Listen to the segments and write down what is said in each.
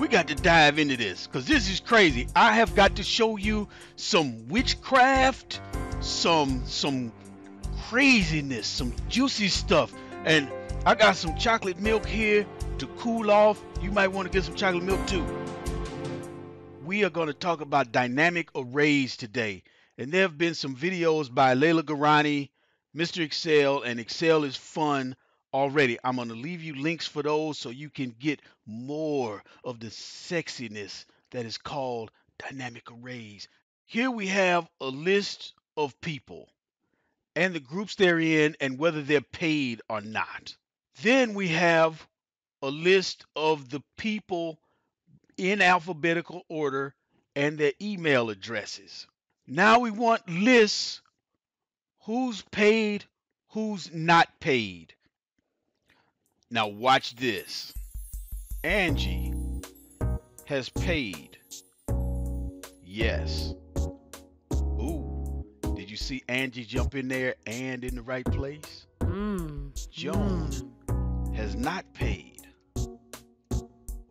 we got to dive into this because this is crazy. I have got to show you some witchcraft, some some craziness, some juicy stuff. And I got some chocolate milk here to cool off. You might want to get some chocolate milk too. We are going to talk about dynamic arrays today. And there have been some videos by Leila Gharani, Mr. Excel, and Excel is fun already. I'm going to leave you links for those so you can get more of the sexiness that is called dynamic arrays. Here we have a list of people and the groups they're in and whether they're paid or not. Then we have a list of the people in alphabetical order and their email addresses. Now we want lists who's paid, who's not paid. Now watch this. Angie has paid. Yes. Ooh. Did you see Angie jump in there and in the right place? Mm. Joan Mm. has not paid.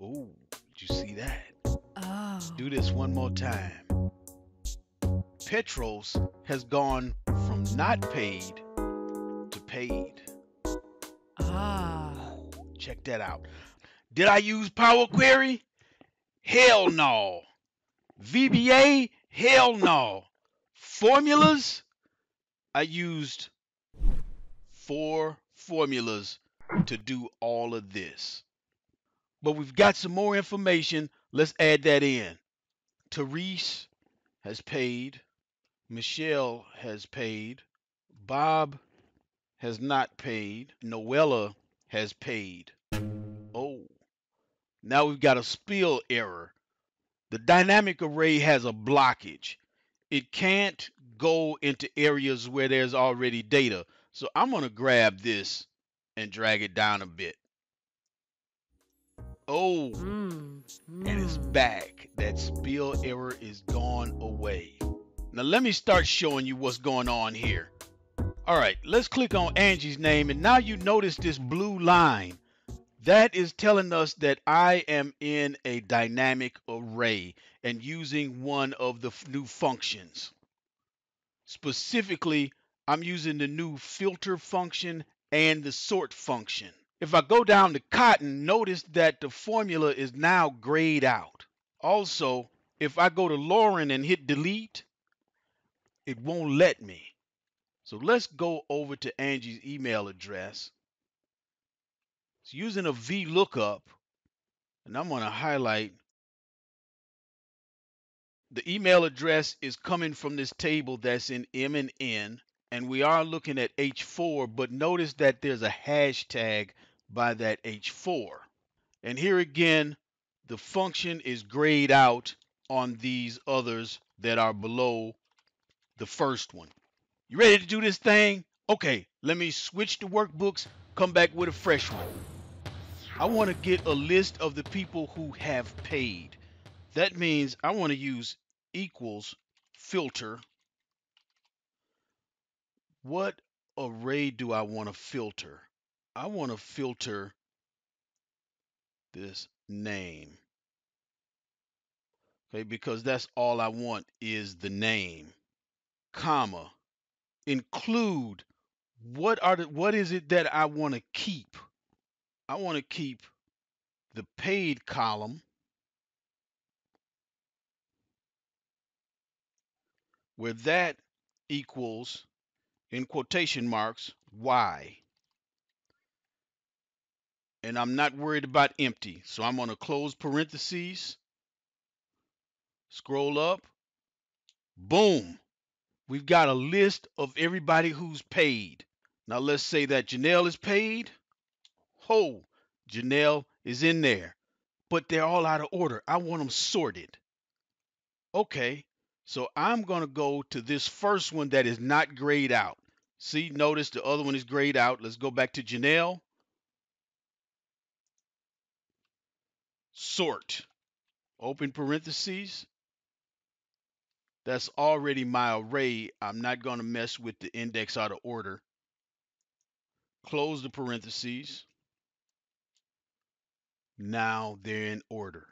Ooh. Did you see that? Oh. Do this one more time. Petros has gone from not paid to paid. Ah. Check that out. Did I use Power Query? Hell no. VBA? Hell no. Formulas? I used four formulas to do all of this. But we've got some more information. Let's add that in. Therese has paid. Michelle has paid. Bob has not paid. Noella has paid. Now we've got a spill error. The dynamic array has a blockage. It can't go into areas where there's already data. So I'm going to grab this and drag it down a bit. Oh, Mm. and it's Mm. back. That spill error is gone away. Now let me start showing you what's going on here. All right, let's click on Angie's name and now you notice this blue line. That is telling us that I am in a dynamic array and using one of the new functions. Specifically, I'm using the new filter function and the sort function. If I go down to cotton, notice that the formula is now grayed out. Also, if I go to Lauren and hit delete, it won't let me. So let's go over to Angie's email address. It's using a VLOOKUP, and I'm going to highlight the email address is coming from this table that's in M and N, and we are looking at H4, but notice that there's a hashtag by that H4. And here again, the function is grayed out on these others that are below the first one. You ready to do this thing? Okay, let me switch the workbooks, come back with a fresh one. I want to get a list of the people who have paid. That means I want to use equals filter. What array do I want to filter? I want to filter this name. Okay, because that's all I want is the name. Comma. Include what are the what is it that I want to keep? I want to keep the paid column where that equals in quotation marks y. And I'm not worried about empty. So I'm going to close parentheses, scroll up, boom. We've got a list of everybody who's paid. Now let's say that Janelle is paid. Ho, Janelle is in there, but they're all out of order. I want them sorted. Okay, so I'm going to go to this first one that is not grayed out. See, notice the other one is grayed out. Let's go back to Janelle. Sort. Open parentheses. That's already my array. I'm not going to mess with the index out of order. Close the parentheses. Now they're in order.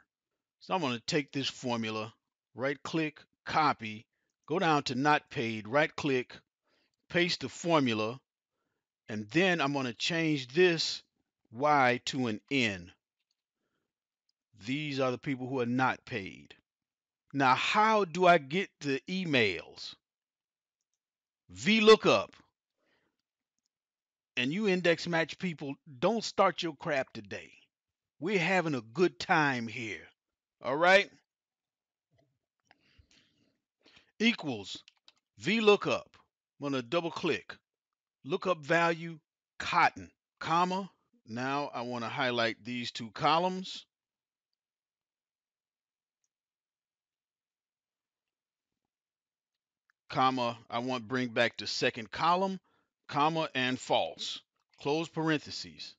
So I'm going to take this formula, right click, copy, go down to not paid, right click, paste the formula, and then I'm going to change this Y to an N. These are the people who are not paid. Now, how do I get the emails? VLOOKUP. And you index match people, don't start your crap today. We're having a good time here. All right? Equals VLOOKUP. I'm going to double click. Lookup value, cotton, comma. Now I want to highlight these two columns. comma, I want bring back the second column, comma, and false. Close parentheses.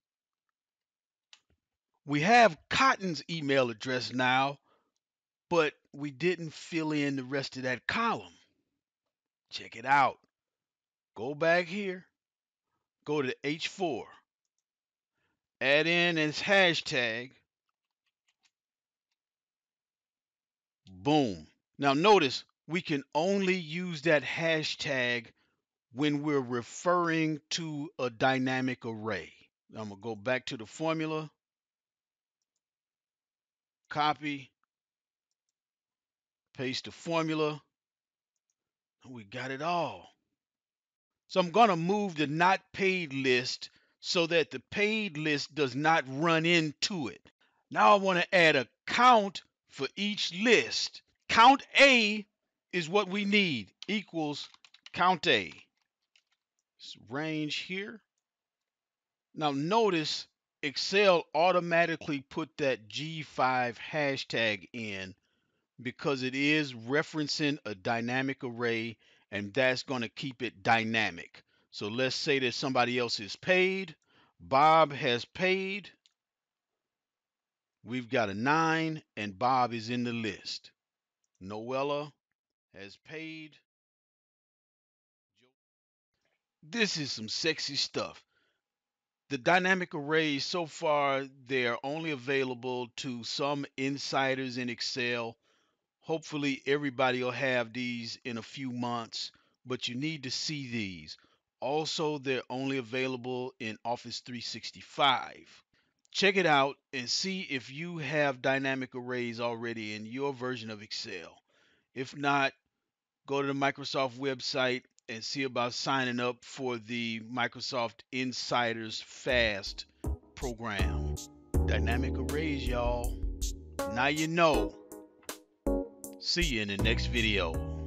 We have Cotton's email address now, but we didn't fill in the rest of that column. Check it out. Go back here, go to H4, add in its hashtag. Boom. Now notice we can only use that hashtag when we're referring to a dynamic array. I'm going to go back to the formula, copy, paste the formula. We got it all. So I'm going to move the not paid list so that the paid list does not run into it. Now I want to add a count for each list. Count A is what we need equals count A. range here. Now notice Excel automatically put that G5 hashtag in because it is referencing a dynamic array and that's going to keep it dynamic. So let's say that somebody else is paid. Bob has paid. We've got a nine and Bob is in the list. Noella has paid. This is some sexy stuff. The dynamic arrays, so far, they're only available to some insiders in Excel. Hopefully, everybody will have these in a few months, but you need to see these. Also, they're only available in Office 365. Check it out and see if you have dynamic arrays already in your version of Excel. If not, go to the Microsoft website and see about signing up for the Microsoft Insiders Fast program. Dynamic arrays, y'all. Now you know. See you in the next video.